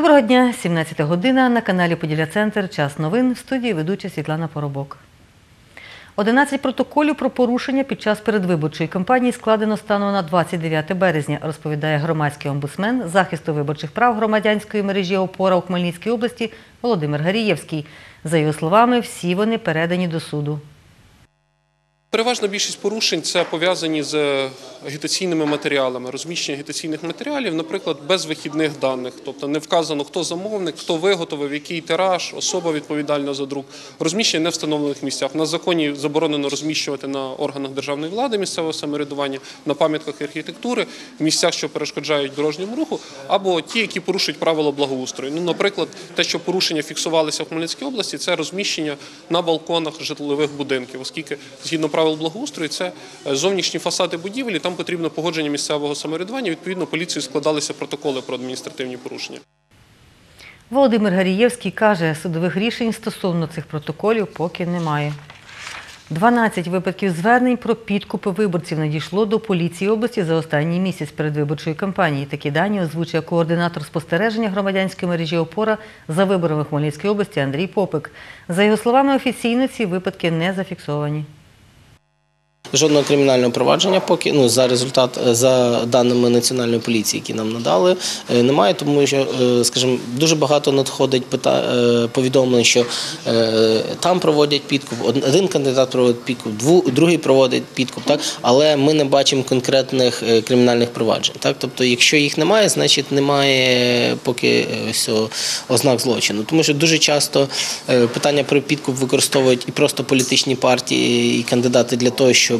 Доброго дня, 17 година на каналі Поділля Центр. Час новин в студії ведуча Світлана Поробок. 11 протоколів про порушення під час передвиборчої кампанії складено станом на 29 березня, розповідає громадський омбудсмен захисту виборчих прав громадянської мережі ОПОРА у Хмельницькій області Володимир Гарієвський. За його словами, всі вони передані до суду. Переважна більшість порушень це пов'язані з агітаційними матеріалами, розміщення агітаційних матеріалів, наприклад, без вихідних даних, тобто не вказано, хто замовник, хто виготовив, який тираж, особа відповідальна за друк, розміщення не встановлених місцях. На законі заборонено розміщувати на органах державної влади місцевого самоврядування, на пам'ятках архітектури, місцях, що перешкоджають дорожньому руху, або ті, які порушують правила благоустрою. Ну, наприклад, те, що порушення фіксувалися в Хмельницькій області, це розміщення на балконах житлових будинків, оскільки згідно правил благоустрою, це е, зовнішні фасади будівлі. Там потрібно погодження місцевого самоврядування. Відповідно, поліцією складалися протоколи про адміністративні порушення. Володимир Гарієвський каже, судових рішень стосовно цих протоколів поки немає. 12 випадків звернень про підкупи виборців надійшло до поліції області за останній місяць передвиборчої кампанії. Такі дані озвучує координатор спостереження громадянської мережі ОПОРА за виборами Хмельницької області Андрій Попик. За його словами, офіційно ці випадки не зафіксовані. Жодного кримінального провадження поки ну за результат за даними національної поліції, які нам надали, е, немає, тому що, е, скажімо, дуже багато надходить е, повідомлень, що е, там проводять підкуп, один кандидат проводить підкуп, другий проводить підкуп, так але ми не бачимо конкретних е, кримінальних проваджень. Так, тобто, якщо їх немає, значить немає поки е, ось ознак злочину. Тому що дуже часто е, питання про підкуп використовують і просто політичні партії і кандидати для того, щоб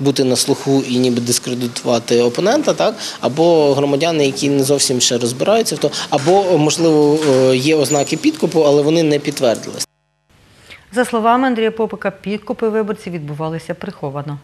бути на слуху і ніби дискредитувати опонента, так або громадяни, які не зовсім ще розбираються в то, або можливо е, є ознаки підкупу, але вони не підтвердились. За словами Андрія Попика, підкупи виборців відбувалися приховано.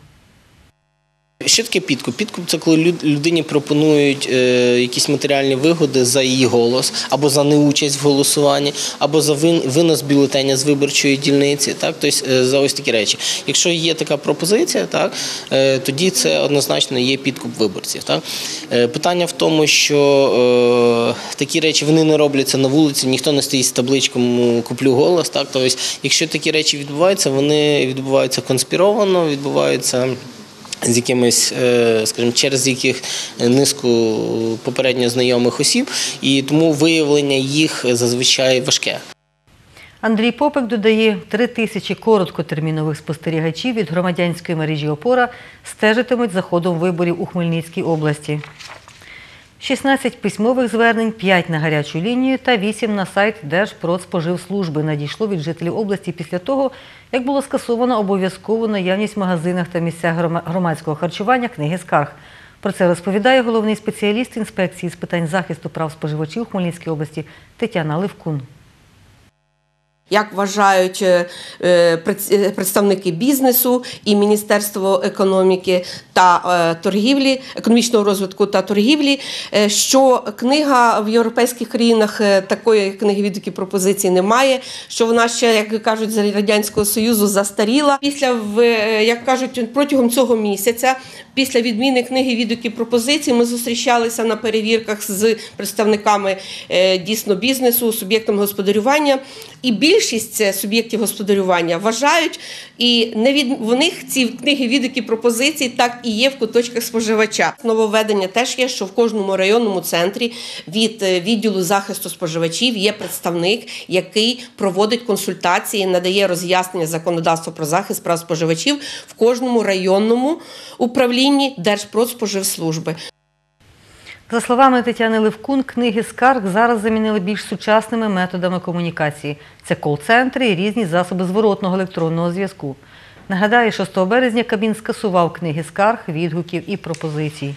Що таке підкуп? Підкуп це коли людині пропонують е, якісь матеріальні вигоди за її голос, або за неучасть в голосуванні, або за вин, винос бюлетеня з виборчої дільниці. Так, тобто е, за ось такі речі. Якщо є така пропозиція, так е, тоді це однозначно є підкуп виборців. Так питання в тому, що такі речі вони не робляться на вулиці, ніхто не стоїть з табличком куплю голос. Так, тобто, якщо такі речі відбуваються, вони відбуваються конспіровано, відбуваються з якимись, е, скажімо, через яких низку попередньо знайомих осіб, і тому виявлення їх зазвичай важке. Андрій Попик додає, три тисячі короткотермінових спостерігачів від громадянської мережі «Опора» стежитимуть за ходом виборів у Хмельницькій області. 16 письмових звернень, 5 на гарячу лінію та 8 на сайт Держпродспоживслужби надійшло від жителів області після того, як було скасовано обов'язкову наявність в магазинах та місцях громадського харчування книги скарг. Про це розповідає головний спеціаліст інспекції з питань захисту прав споживачів Хмельницької області Тетяна Левкун. Як вважають е, е, е, представники бізнесу і Міністерство економіки та торгівлі, економічного розвитку та торгівлі, що книга в європейських країнах такої книги відгуків пропозицій немає, що вона ще, як кажуть, за радянського союзу застаріла. Після як кажуть, протягом цього місяця, після відміни книги відгуків пропозицій, ми зустрічалися на перевірках з представниками дійсно бізнесу, суб'єктами господарювання. І більшість е, суб'єктів господарювання вважають, і не від в них ці книги відгуки пропозицій так і є в куточках споживача. Нововведення теж є, що в кожному районному центрі від е, відділу захисту споживачів є представник, який проводить консультації, надає роз'яснення законодавства про захист прав споживачів в кожному районному управлінні Держпродспоживслужби. За словами Тетяни Левкун, книги скарг зараз замінили більш сучасними методами комунікації. Це кол-центри і різні засоби зворотного електронного зв'язку. Нагадаю, 6 березня Кабмін скасував книги скарг, відгуків і пропозицій.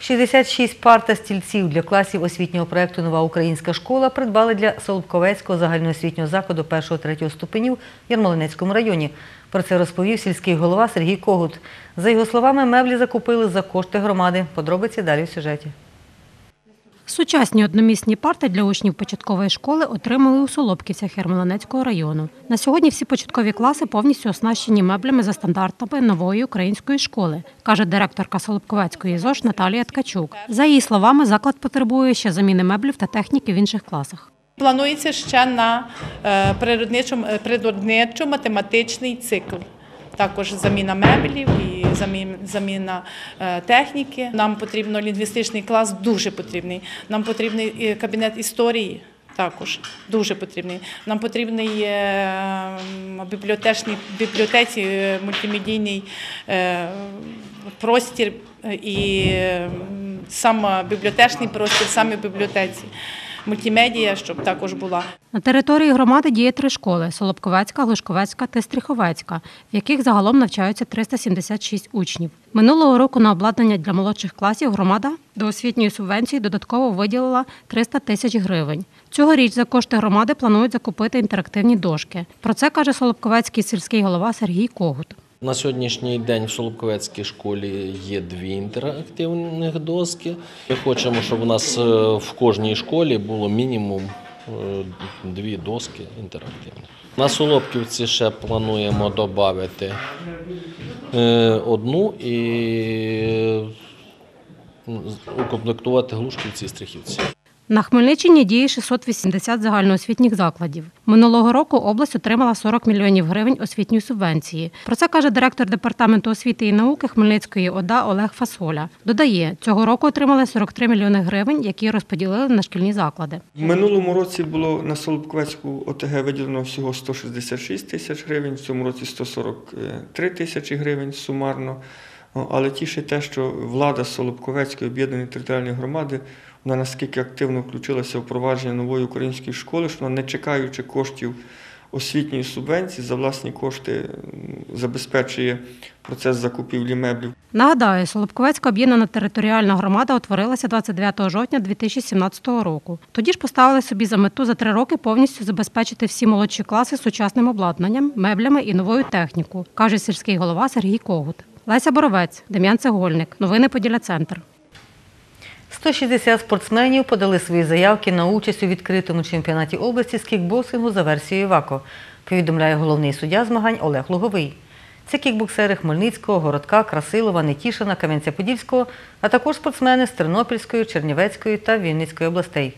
66 пар та стільців для класів освітнього проєкту Нова українська школа придбали для Солодковецького загальноосвітнього закладу 1-3 ступенів в Ярмолинецькому районі. Про це розповів сільський голова Сергій Когут. За його словами, меблі закупили за кошти громади. Подробиці далі в сюжеті. Сучасні одномісні парти для учнів початкової школи отримали у Солопківцях Ярмолинецького району. На сьогодні всі початкові класи повністю оснащені меблями за стандартами нової української школи, каже директорка Солопковецької ЗОЖ Наталія Ткачук. За її словами, заклад потребує ще заміни меблів та техніки в інших класах. Планується ще на е, природничо- е, природничо-математичний цикл. Також заміна меблів і заміна е, техніки. Нам потрібно лінгвістичний клас, дуже потрібний. Нам потрібний кабінет історії. Також дуже потрібний. Нам потрібний е, бібліотечний бібліотеці е, мультимедійний е, простір е, і сам бібліотечний простір, саме бібліотеці. Мультимедія, щоб також була. На території громади діє три школи: Солопковецька, Глушковецька та Стріховецька, в яких загалом навчаються 376 учнів. Минулого року на обладнання для молодших класів громада до освітньої субвенції додатково виділила 300 тисяч гривень. Цьогоріч за кошти громади планують закупити інтерактивні дошки. Про це каже Солопковецький сільський голова Сергій Когут. На сьогоднішній день в Солобковецькій школі є дві інтерактивних доски. Ми хочемо, щоб у нас е, в кожній школі було мінімум е, дві доски інтерактивні. На Солобківці ще плануємо додати одну і е, укомплектувати глушківці і стрихівці. На Хмельниччині діє 680 загальноосвітніх закладів. Минулого року область отримала 40 мільйонів гривень освітньої субвенції. Про це каже директор департаменту освіти і науки Хмельницької ОДА Олег Фасоля. Додає, цього року отримали 43 мільйони гривень, які розподілили на шкільні заклади. В минулому році було на Солобковецьку ОТГ виділено всього 166 тисяч гривень, в цьому році 143 тисячі гривень сумарно. Але тішить те, що влада Солобковецької об'єднаної територіальної громади вона наскільки активно включилася в впровадження нової української школи, що вона, не чекаючи коштів освітньої субвенції, за власні кошти забезпечує процес закупівлі меблів. Нагадаю, Солобковецька об'єднана територіальна громада утворилася 29 жовтня 2017 року. Тоді ж поставили собі за мету за три роки повністю забезпечити всі молодші класи сучасним обладнанням, меблями і новою технікою, каже сільський голова Сергій Когут. Леся Боровець, Дем'ян Цегольник. Новини Поділя Центр. 160 спортсменів подали свої заявки на участь у відкритому чемпіонаті області з кікбоксингу за версією ВАКО, повідомляє головний суддя змагань Олег Луговий. Це кікбоксери Хмельницького, Городка, Красилова, Нетішина, Кам'янця-Подільського, а також спортсмени з Тернопільської, Чернівецької та Вінницької областей.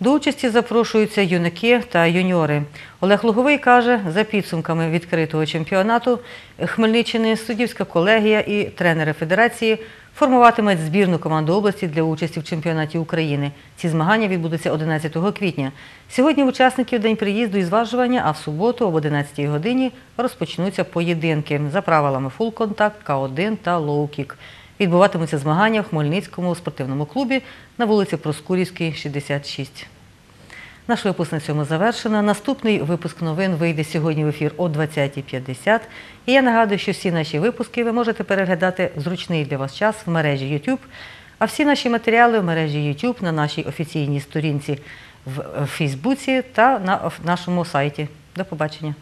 До участі запрошуються юнаки та юніори. Олег Луговий каже, за підсумками відкритого чемпіонату Хмельниччини суддівська колегія і тренери федерації формуватимуть збірну команду області для участі в чемпіонаті України. Ці змагання відбудуться 11 квітня. Сьогодні в учасників день приїзду і зважування, а в суботу об 11 годині розпочнуться поєдинки за правилами фул-контакт, К1 та лоу-кік. Відбуватимуться змагання в Хмельницькому спортивному клубі на вулиці Проскурівській, 66. Наш випуск на цьому завершено. Наступний випуск новин вийде сьогодні в ефір о 20.50. І я нагадую, що всі наші випуски ви можете переглядати в зручний для вас час в мережі YouTube, а всі наші матеріали в мережі YouTube на нашій офіційній сторінці в Фейсбуці та на нашому сайті. До побачення.